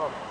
problem.